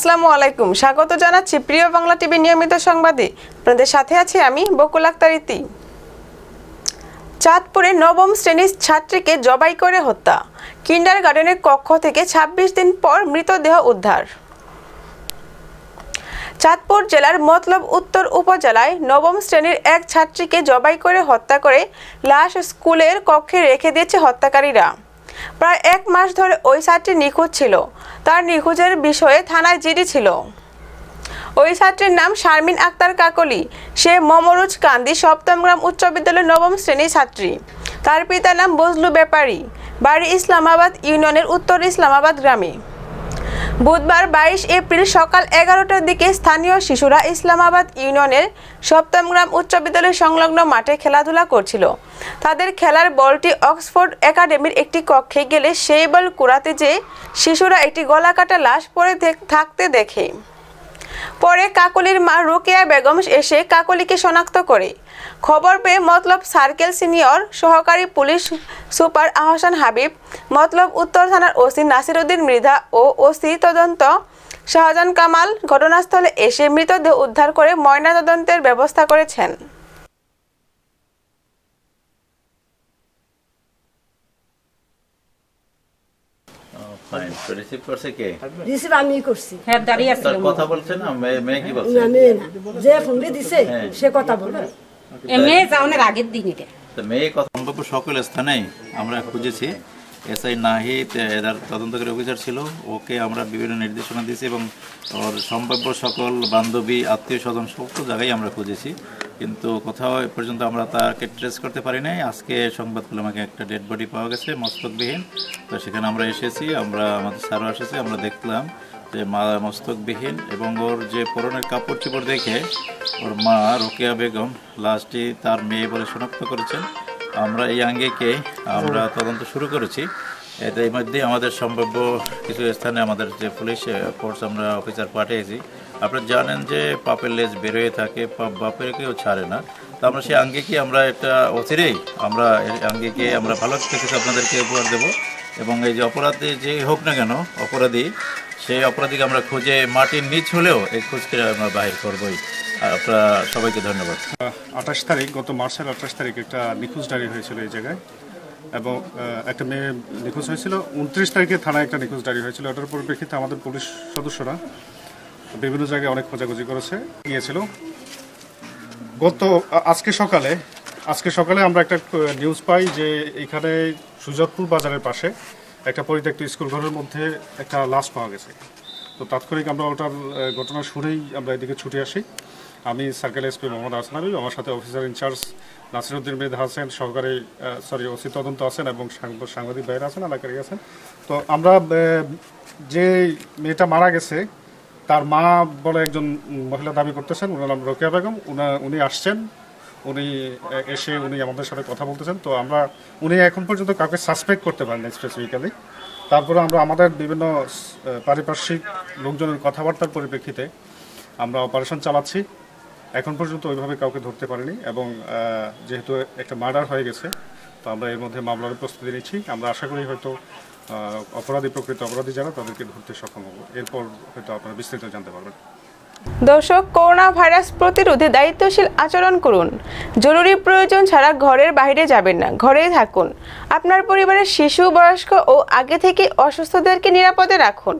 আসসালামু আলাইকুম। স্বাগত জানাচ্ছি প্রিয় বাংলা টিভি নিয়মিত সংবাদে। আপনাদের সাথে আছি আমি বকুল আক্তার ইতি। চাঁদপুরে নবম শ্রেণির ছাত্রীকে জবাই করে হত্যা। কিন্ডার গার্ডেনের কক্ষ থেকে ২৬ দিন পর মৃতদেহ উদ্ধার। চাঁদপুর জেলার মতলব উত্তর উপজেলায় নবম শ্রেণির এক ছাত্রীকে জবাই করে হত্যা করে লাশ স্কুলের কক্ষে রেখে দিয়েছে হত্যাকারীরা। প্রায় এক মাস ধরে ওই ছাত্রী নিখোঁজ ছিল। তার নিখোঁজের বিষয়ে থানায় জিডি ছিল। ওই ছাত্রীর নাম শারমিন আক্তার কাকলি। সে মমরুজ কান্দি সপ্তমগ্রাম উচ্চ বিদ্যালয়ের নবম শ্রেণির ছাত্রী। তার পিতার নাম বজলু ব্যাপারী। বাড়ি ইসলামাবাদ ইউনিয়নের উত্তর ইসলামাবাদ গ্রামে। বুধবার বাইশ এপ্রিল সকাল এগারোটার দিকে স্থানীয় শিশুরা ইসলামাবাদ ইউনিয়নের সপ্তমগ্রাম উচ্চ বিদ্যালয় সংলগ্ন মাঠে খেলাধুলা করছিল। তাদের খেলার বলটি অক্সফোর্ড একাডেমির একটি কক্ষে গেলে সেই বল কুড়াতে যেয়ে শিশুরা একটি গলাকাটা লাশ পরে থাকতে দেখে। পরে কাকলির মা রোকেয়া বেগম এসে কাকলিকে শনাক্ত করে। খবর পেয়ে মতলব সার্কেল সিনিয়র সহকারী পুলিশ সুপার আহসান হাবিব, মতলব উত্তর থানার ওসি নাসিরউদ্দিন মৃধা ও ওসি তদন্ত শাহজান কামাল ঘটনাস্থলে এসে মৃতদেহ উদ্ধার করে ময়নাতদন্তের ব্যবস্থা করেছেন। ফাইন তো রিসিভ করছে কে? রিসিভ আমি করছি। হ্যাঁ দাঁড়িয়ে কথা বলছে না মেয়ে মেয়ে কি বলছে? না মেয়ে না। যে দিছে হ্যাঁ। সে কথা বলে মেয়ে আগের দিন এটা। তো মেয়ে কথা সম্ভব সকল স্থানেই আমরা খুঁজেছি। এসআই নাহিদ এদের তদন্তকারী অফিসার ছিল। ওকে আমরা বিভিন্ন নির্দেশনা দিয়েছি এবং ওর সম্ভাব্য সকল বান্ধবী আত্মীয় স্বজন সমস্ত জায়গায় আমরা খুঁজেছি। কিন্তু কোথাও এ পর্যন্ত আমরা তাকে ট্রেস করতে পারি নাই। আজকে সংবাদ আমাকে একটা ডেড বডি পাওয়া গেছে, মস্তকবিহীন। তো সেখানে আমরা এসেছি, আমরা আমাদের স্যারও এসেছি, আমরা দেখলাম যে মা মস্তকবিহীন এবং ওর যে পরনের কাপড় চোপড় দেখে ওর মা রোকেয়া বেগম লাস্টে তার মেয়ে বলে শনাক্ত করেছেন। আমরা এই আঙ্গিকে আমরা তদন্ত শুরু করেছি। এতে এই মধ্যে আমাদের সম্ভাব্য কিছু স্থানে আমাদের যে পুলিশ ফোর্স আমরা অফিসার পাঠিয়েছি। আপনারা জানেন যে পাপের লেজ বেরোয় থাকে, পাপ বাপের কেউ ছাড়ে না। তো আমরা সেই আঙ্গিকে আমরা একটা অচিরেই আমরা আঙ্গিকে আমরা ভালো কিছু আপনাদেরকে উপহার দেবো এবং এই যে অপরাধী যে হোক না কেন, অপরাধী, সেই অপরাধীকে আমরা খুঁজে মাটির নিচ হলেও এই খোঁজকে আমরা বাহির করবোই। আপনারা সবাইকে ধন্যবাদ। আঠাশ তারিখ, গত মার্চের আঠাশ তারিখ একটা নিখোঁজ ডায়েরি হয়েছিল এই জায়গায় এবং একটা মেয়ে নিখোঁজ হয়েছিল। উনত্রিশ তারিখে থানায় একটা নিখোঁজ ডায়েরি হয়েছিল। ওটার পরিপ্রেক্ষিতে আমাদের পুলিশ সদস্যরা বিভিন্ন জায়গায় অনেক খোঁজাখুঁজি করেছে, গিয়েছিল। গত আজকে সকালে আজকে সকালে আমরা একটা নিউজ পাই যে এখানে সুজাতপুর বাজারের পাশে একটা পরিত্যক্ত স্কুল ঘরের মধ্যে একটা লাশ পাওয়া গেছে। তো তাৎক্ষণিক আমরা ওটার ঘটনা শুনেই আমরা এদিকে ছুটে আসি। আমি সার্কেল এসপি মোহাম্মদ হাসান হাবিব, আমার সাথে অফিসার ইনচার্জ নাসিরুদ্দিন মৃধা আছেন, সহকারী সরি ওসি তদন্ত আছেন এবং সাংবাদিক বাইরে আছেন এলাকারই আছেন। তো আমরা যে মেয়েটা মারা গেছে, তার মা বলে একজন মহিলা দাবি করতেছেন, ওনার নাম রোকেয়া বেগম। উনা, উনি আসছেন, উনি এসে উনি আমাদের সাথে কথা বলতেছেন। তো আমরা, উনি এখন পর্যন্ত কাউকে সাসপেক্ট করতে পারেন স্পেসিফিক্যালি তারপরে আমরা আমাদের বিভিন্ন পারিপার্শ্বিক লোকজনের কথাবার্তার পরিপ্রেক্ষিতে আমরা অপারেশন চালাচ্ছি। এখন পর্যন্ত ওইভাবে কাউকে ধরতে পারিনি এবং যেহেতু একটা মার্ডার হয়ে গেছে, তো আমরা এর মধ্যে মামলার প্রস্তুতি নিচ্ছি। আমরা আশা করি হয়তো অপরাধী, প্রকৃত অপরাধী যারা, তাদেরকে ধরতে সক্ষম হব। এরপর হয়তো আপনারা বিস্তারিত জানতে পারবেন। দর্শক করোনা ভাইরাস প্রতিরোধে দায়িত্বশীল আচরণ করুন। জরুরি প্রয়োজন ছাড়া ঘরের বাইরে যাবেন না, ঘরেই থাকুন। আপনার পরিবারের শিশু, বয়স্ক ও আগে থেকে অসুস্থদেরকে নিরাপদে রাখুন।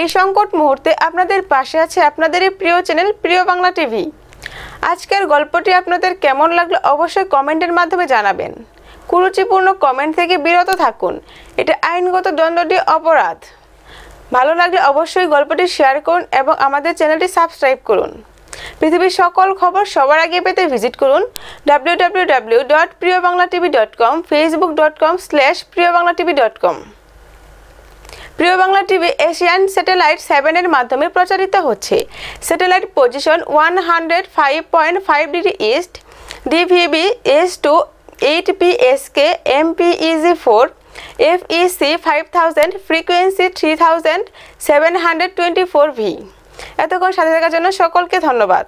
এই সংকট মুহূর্তে আপনাদের পাশে আছে আপনাদের প্রিয় চ্যানেল প্রিয় বাংলা টিভি। আজকের গল্পটি আপনাদের কেমন লাগল অবশ্যই কমেন্টের মাধ্যমে জানাবেন। কুরুচিপূর্ণ কমেন্ট থেকে বিরত থাকুন। এটা আইনগত দণ্ডনীয় অপরাধ। ভালো লাগলে অবশ্যই গল্পটি শেয়ার করুন এবং আমাদের চ্যানেলটি সাবস্ক্রাইব করুন। পৃথিবীর সকল খবর সবার আগে পেতে ভিজিট করুন W W W dot Priyo Bangla TV dot com, Facebook dot com slash Priyo Bangla TV dot com. প্রিয় বাংলা টিভি এশিয়ান স্যাটেলাইট সেভেনের মাধ্যমে প্রচারিত হচ্ছে। Satellite position one hundred five point five degree east DVB S two eight P S K MPEG four FEC five thousand frequency three thousand seven hundred twenty four V এতক্ষণ সাথে থাকার জন্য সকলকে ধন্যবাদ।